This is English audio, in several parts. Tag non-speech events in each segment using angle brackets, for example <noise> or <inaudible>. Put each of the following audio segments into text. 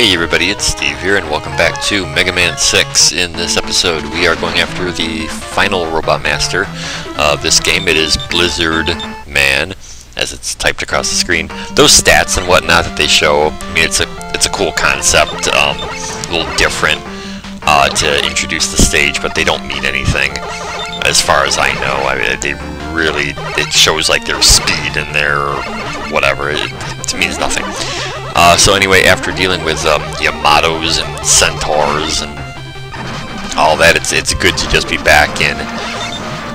Hey everybody, it's Steve here, and welcome back to Mega Man 6. In this episode, we are going after the final Robot Master of this game. It is Blizzard Man, as it's typed across the screen. Those stats and whatnot that they show, I mean, it's a it's a cool concept, um, a little different uh, to introduce the stage, but they don't mean anything, as far as I know. I mean, they really, it shows like their speed and their whatever. It, it means nothing. Uh, so anyway, after dealing with um, Yamatos and Centaurs and all that, it's it's good to just be back in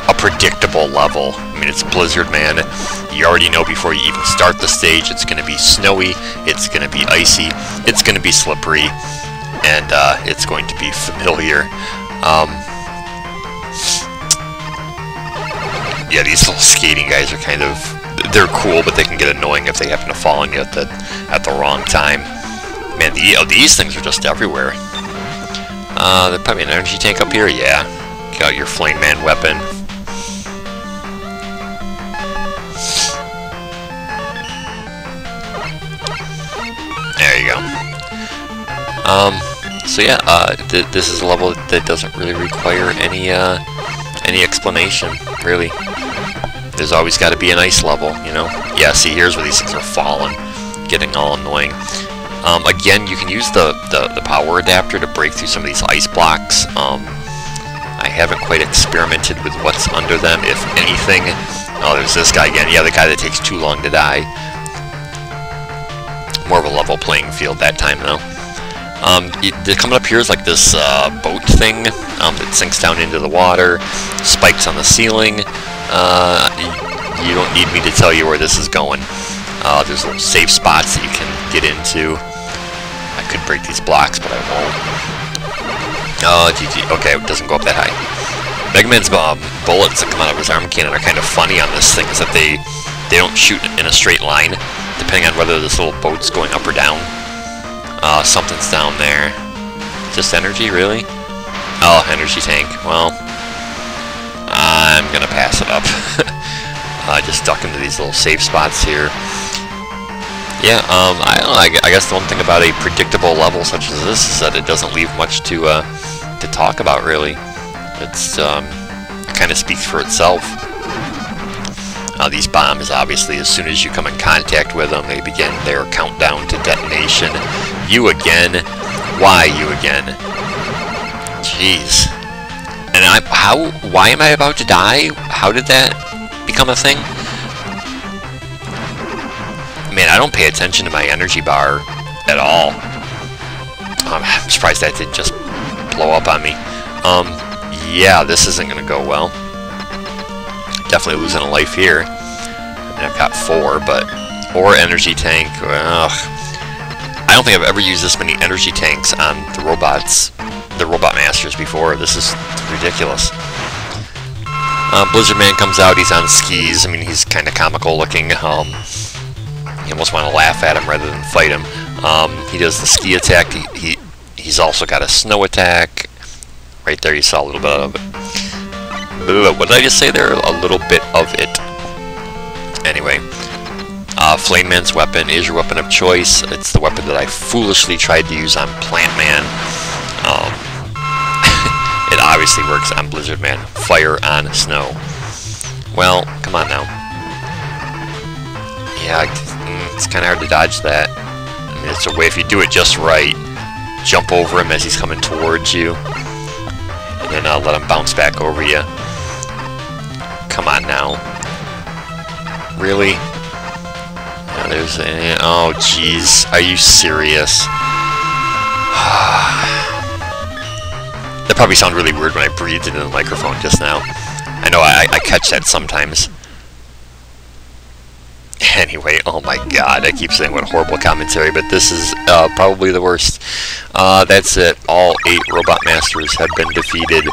a predictable level. I mean, it's Blizzard Man. You already know before you even start the stage, it's going to be snowy, it's going to be icy, it's going to be slippery, and uh, it's going to be familiar. Um, yeah, these little skating guys are kind of they're cool, but they can get annoying if they happen to fall on you at the at the wrong time. Man, the, oh, these things are just everywhere. Uh, there's probably an energy tank up here. Yeah, got your Flame Man weapon. There you go. Um, so yeah, uh, th this is a level that doesn't really require any uh, any explanation, really. There's always got to be an ice level, you know? Yeah, see, here's where these things are falling, getting all annoying. Um, again, you can use the, the, the, power adapter to break through some of these ice blocks. Um, I haven't quite experimented with what's under them, if anything. Oh, there's this guy again. Yeah, the guy that takes too long to die. More of a level playing field that time, though. Um, it, coming up here is like this uh, boat thing um, that sinks down into the water, spikes on the ceiling. Uh, you don't need me to tell you where this is going. Uh, there's little safe spots that you can get into. I could break these blocks, but I won't. Oh, GG. Okay, it doesn't go up that high. Mega Man's um, bullets that come out of his arm cannon are kind of funny on this thing, is that they, they don't shoot in a straight line, depending on whether this little boat's going up or down. Uh, something's down there. Just energy, really? Oh, energy tank. Well, I'm gonna pass it up. <laughs> uh, just duck into these little safe spots here. Yeah, um, I know, I, I, guess the one thing about a predictable level such as this is that it doesn't leave much to, uh, to talk about, really. It's, um, it kind of speaks for itself. Uh, these bombs, obviously, as soon as you come in contact with them, they begin their countdown to detonation. You again? Why you again? Jeez. I, how, why am I about to die? How did that become a thing? Man, I don't pay attention to my energy bar at all. Um, I'm surprised that didn't just blow up on me. Um, yeah, this isn't going to go well. Definitely losing a life here. I mean, I've got four, but... Or energy tank. Ugh. I don't think I've ever used this many energy tanks on the robots the Robot Masters before. This is ridiculous. Uh, Blizzard Man comes out, he's on skis. I mean, he's kind of comical looking. Um, you almost want to laugh at him rather than fight him. Um, he does the ski attack. He, he He's also got a snow attack. Right there, you saw a little bit of it. What did I just say there? A little bit of it. Anyway. Uh, Flame Man's weapon is your weapon of choice. It's the weapon that I foolishly tried to use on Plant Man. Um, obviously works on Blizzard Man. Fire on snow. Well, come on now. Yeah, mm, it's kind of hard to dodge that. I mean, it's a way if you do it just right. Jump over him as he's coming towards you. And then uh, let him bounce back over you. Come on now. Really? Yeah, there's. Oh, jeez. Are you serious? Probably sounded really weird when I breathed into the microphone just now. I know, I, I catch that sometimes. <laughs> Anyway, oh my god, I keep saying what horrible commentary, but this is uh, probably the worst. Uh, that's it. All eight Robot Masters have been defeated.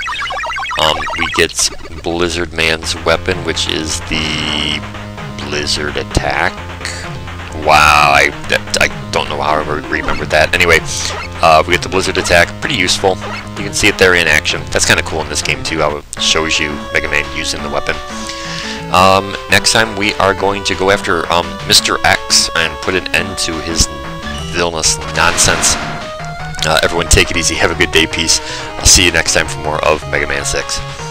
Um, we get Blizzard Man's weapon, which is the Blizzard Attack. Wow, I, I don't know how I remembered that. Anyway, uh, we get the Blizzard Attack. Pretty useful. You can see it there in action. That's kind of cool in this game too, how it shows you Mega Man using the weapon. Um, next time we are going to go after um, Mr. X and put an end to his villainous nonsense. Uh, everyone take it easy. Have a good day. Peace. I'll see you next time for more of Mega Man 6.